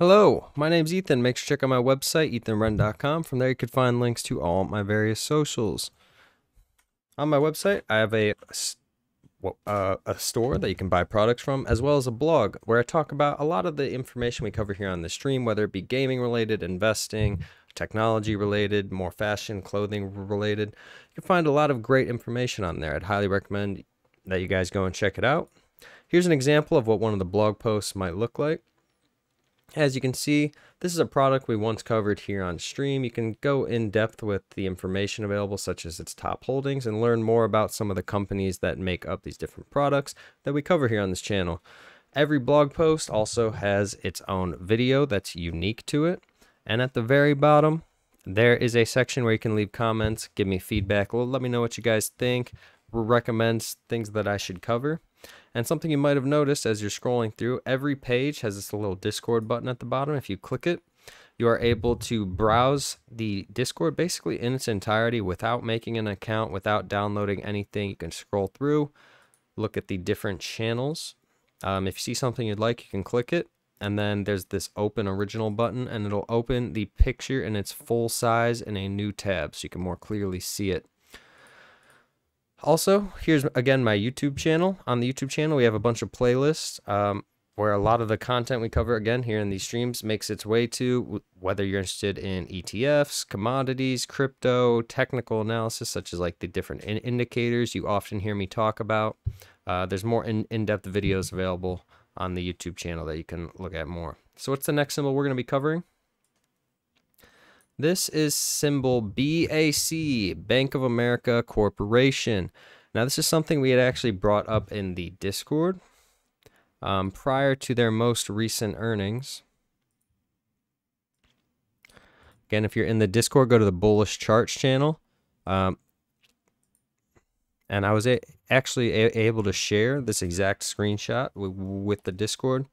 Hello, my name's Ethan. Make sure to check out my website, ethanwrenn.com. From there, you can find links to all my various socials. On my website, I have a uh, a store that you can buy products from, as well as a blog where I talk about a lot of the information we cover here on the stream, whether it be gaming related, investing, technology related, more fashion, clothing related. You can find a lot of great information on there. I'd highly recommend that you guys go and check it out. Here's an example of what one of the blog posts might look like. As you can see, this is a product we once covered here on stream. You can go in depth with the information available, such as its top holdings, and learn more about some of the companies that make up these different products that we cover here on this channel. Every blog post also has its own video that's unique to it. And at the very bottom, there is a section where you can leave comments, give me feedback, let me know what you guys think, recommends things that I should cover. And something you might have noticed as you're scrolling through, every page has this little Discord button at the bottom. If you click it, you are able to browse the Discord basically in its entirety without making an account, without downloading anything. You can scroll through, look at the different channels. Um, if you see something you'd like, you can click it. And then there's this open original button, and it'll open the picture in its full size in a new tab so you can more clearly see it. Also, here's again my YouTube channel. On the YouTube channel, we have a bunch of playlists um, where a lot of the content we cover again here in these streams makes its way to whether you're interested in ETFs, commodities, crypto, technical analysis, such as like the different in indicators you often hear me talk about. Uh, there's more in, in-depth videos available on the YouTube channel that you can look at more. So what's the next symbol we're going to be covering? This is symbol BAC, Bank of America Corporation. Now, this is something we had actually brought up in the Discord um, prior to their most recent earnings. Again, if you're in the Discord, go to the Bullish Charts channel. Um, and I was actually able to share this exact screenshot with the Discord.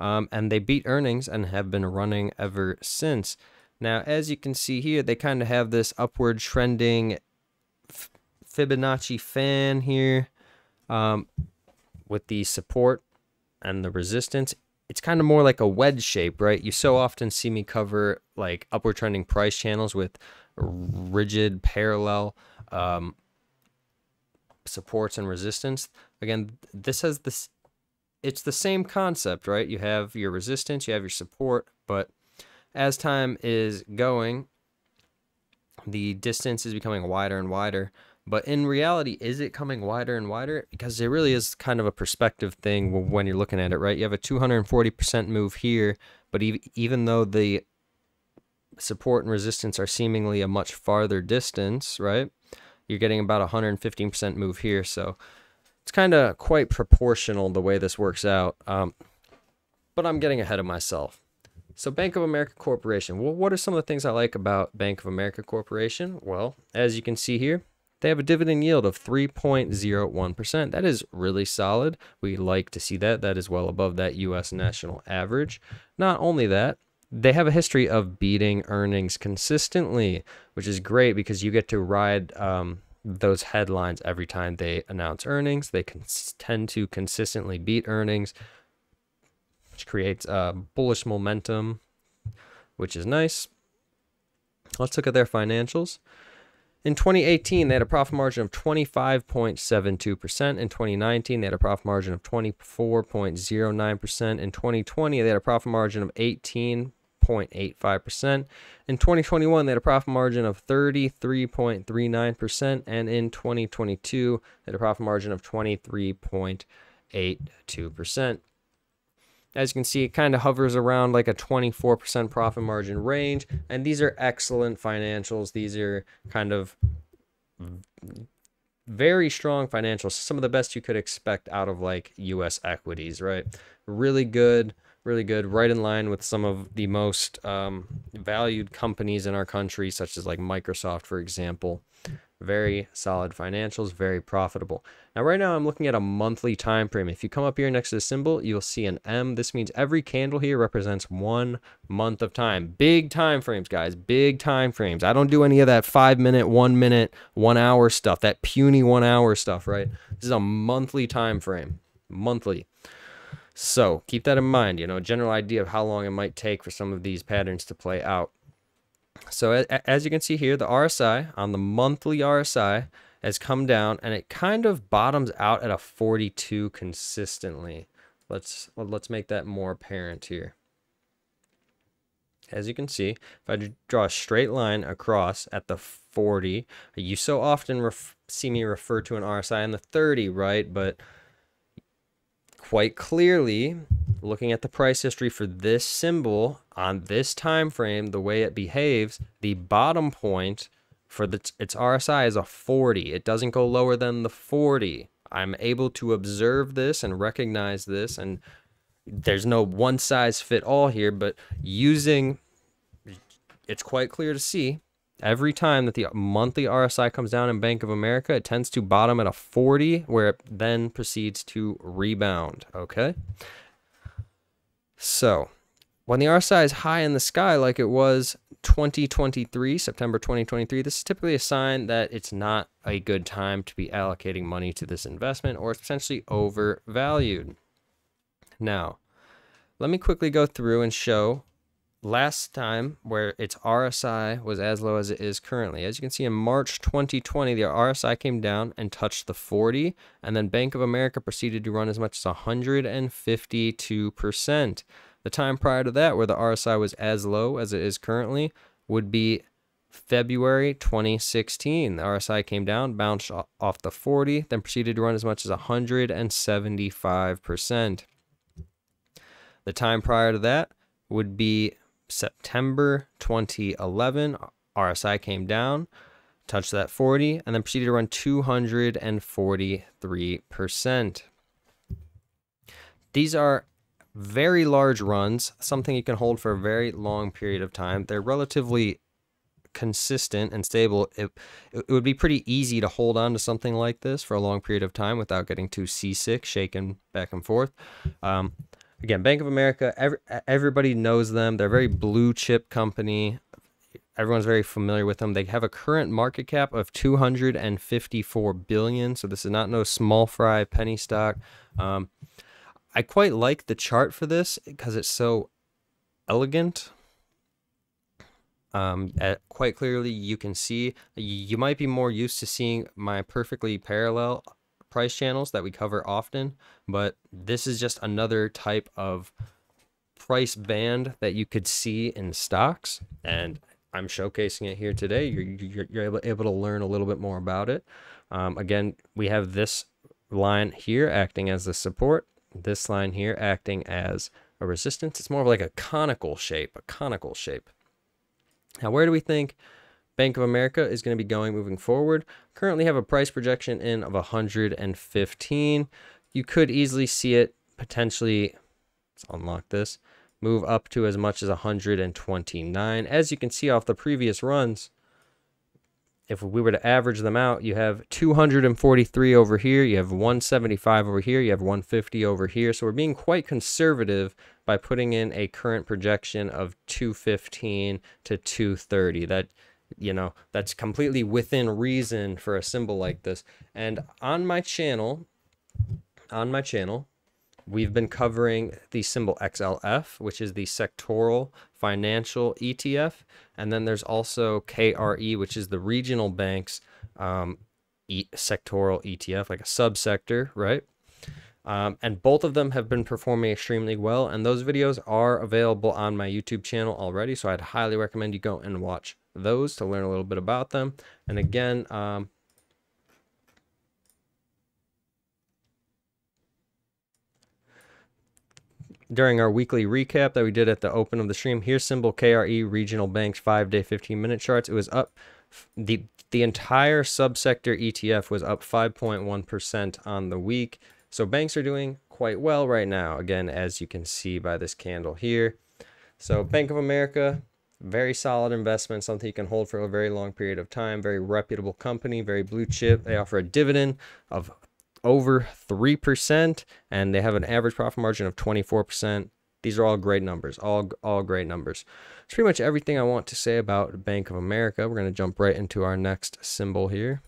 Um, and they beat earnings and have been running ever since. Now, as you can see here, they kind of have this upward trending Fibonacci fan here um, with the support and the resistance. It's kind of more like a wedge shape, right? You so often see me cover like upward trending price channels with rigid parallel um, supports and resistance. Again, this has this, it's the same concept, right? You have your resistance, you have your support, but as time is going, the distance is becoming wider and wider. But in reality, is it coming wider and wider? Because it really is kind of a perspective thing when you're looking at it, right? You have a 240% move here, but even though the support and resistance are seemingly a much farther distance, right? You're getting about 115% move here. So it's kind of quite proportional the way this works out. Um, but I'm getting ahead of myself. So Bank of America Corporation. Well, what are some of the things I like about Bank of America Corporation? Well, as you can see here, they have a dividend yield of 3.01%. That is really solid. We like to see that. That is well above that US national average. Not only that, they have a history of beating earnings consistently, which is great because you get to ride um, those headlines every time they announce earnings. They tend to consistently beat earnings which creates uh, bullish momentum, which is nice. Let's look at their financials. In 2018, they had a profit margin of 25.72%. In 2019, they had a profit margin of 24.09%. In 2020, they had a profit margin of 18.85%. In 2021, they had a profit margin of 33.39%. And in 2022, they had a profit margin of 23.82%. As you can see, it kind of hovers around like a 24% profit margin range. And these are excellent financials. These are kind of very strong financials. Some of the best you could expect out of like US equities, right? Really good, really good, right in line with some of the most um, valued companies in our country, such as like Microsoft, for example. Very solid financials, very profitable. Now, right now I'm looking at a monthly time frame. If you come up here next to the symbol, you'll see an M. This means every candle here represents one month of time. Big time frames, guys. Big time frames. I don't do any of that five minute, one minute, one hour stuff, that puny one hour stuff, right? This is a monthly time frame. Monthly. So keep that in mind, you know, general idea of how long it might take for some of these patterns to play out. So as you can see here, the RSI on the monthly RSI has come down and it kind of bottoms out at a 42 consistently. Let's let's make that more apparent here. As you can see, if I draw a straight line across at the 40, you so often see me refer to an RSI in the 30, right? But quite clearly, looking at the price history for this symbol on this time frame, the way it behaves, the bottom point for the, its RSI is a 40. It doesn't go lower than the 40. I'm able to observe this and recognize this and there's no one size fit all here, but using it's quite clear to see every time that the monthly RSI comes down in Bank of America, it tends to bottom at a 40 where it then proceeds to rebound. Okay. So when the RSI is high in the sky, like it was 2023, September 2023, this is typically a sign that it's not a good time to be allocating money to this investment or it's potentially overvalued. Now, let me quickly go through and show last time where its RSI was as low as it is currently. As you can see in March 2020, the RSI came down and touched the 40, and then Bank of America proceeded to run as much as 152%. The time prior to that, where the RSI was as low as it is currently, would be February 2016. The RSI came down, bounced off the 40, then proceeded to run as much as 175%. The time prior to that would be September 2011, RSI came down, touched that 40, and then proceeded to run 243%. These are very large runs, something you can hold for a very long period of time. They're relatively consistent and stable. It, it would be pretty easy to hold on to something like this for a long period of time without getting too seasick, shaken back and forth. Um, again, Bank of America, every, everybody knows them. They're a very blue chip company. Everyone's very familiar with them. They have a current market cap of 254 billion. So this is not no small fry penny stock. Um, I quite like the chart for this because it's so elegant. Um, at, quite clearly, you can see you might be more used to seeing my perfectly parallel price channels that we cover often, but this is just another type of price band that you could see in stocks. And I'm showcasing it here today. You're, you're, you're able, able to learn a little bit more about it. Um, again, we have this line here acting as the support, this line here acting as a resistance. It's more of like a conical shape, a conical shape. Now, where do we think Bank of America is going to be going moving forward. Currently have a price projection in of 115. You could easily see it potentially, let's unlock this, move up to as much as 129. As you can see off the previous runs, if we were to average them out, you have 243 over here, you have 175 over here, you have 150 over here. So we're being quite conservative by putting in a current projection of 215 to 230. That you know that's completely within reason for a symbol like this. And on my channel on my channel we've been covering the symbol XLF which is the sectoral financial ETF and then there's also KRE which is the regional banks um, e sectoral ETF like a subsector right? Um, and both of them have been performing extremely well. And those videos are available on my YouTube channel already. So I'd highly recommend you go and watch those to learn a little bit about them. And again, um, during our weekly recap that we did at the open of the stream, here's symbol KRE regional banks five day 15 minute charts. It was up the the entire subsector ETF was up 5.1% on the week. So banks are doing quite well right now. Again, as you can see by this candle here. So Bank of America very solid investment, something you can hold for a very long period of time. Very reputable company, very blue chip. They offer a dividend of over 3%, and they have an average profit margin of 24%. These are all great numbers, all, all great numbers. It's pretty much everything I want to say about Bank of America. We're going to jump right into our next symbol here.